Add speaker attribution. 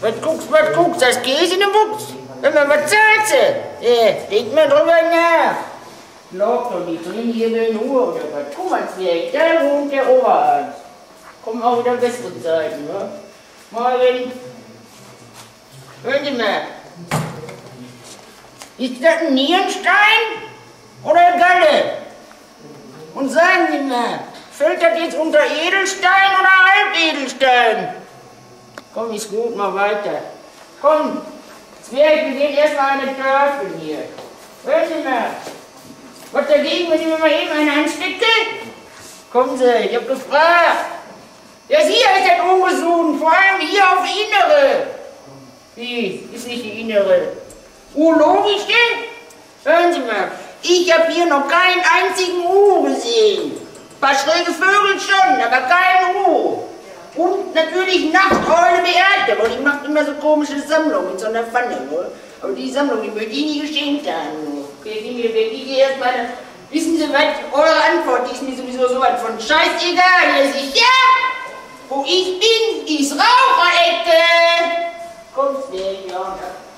Speaker 1: Was guckst, was guckst, das Käse in der Buchs? Wenn man was zahlt, ja, denk mal drüber nach. Glaub doch nicht drin, hier will nur oder was. Guck mal, Zwerg, da wohnt der Oberarzt. Kommen auch wieder bessere Zeiten, ne? Morgen. Hören Sie mal. Ist das ein Nierenstein oder Galle? Und sagen Sie mal, fällt das jetzt unter Edelstein oder Halbedelstein? Komm, ist gut, mal weiter. Komm, Zwerg, wir gehen erstmal eine Dörfel hier. Hören Sie mal. Was dagegen, wenn ich mir mal eben eine anstecke? Kommen Sie, ich hab gefragt. Ja, Sie ist das ungesund, vor allem hier auf Innere. Wie, ist nicht die Innere? Urologisch denn? Hören Sie mal, ich habe hier noch keinen einzigen U gesehen. Ein paar schräge Vögel schon, aber kein U. Und natürlich Nachteule immer so komische Sammlung mit so einer Pfanne. Ne? Aber die Sammlung, die möchte ich nie geschenkt haben. Okay, wenn erst meine, wissen Sie, was eure Antwort die ist mir sowieso so was von scheißegal, dass ich ja, wo ich bin, ist Raucherecke. Kommt du, ja, ja.